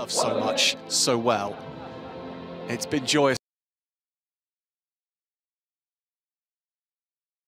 Love so much, so well. It's been joyous.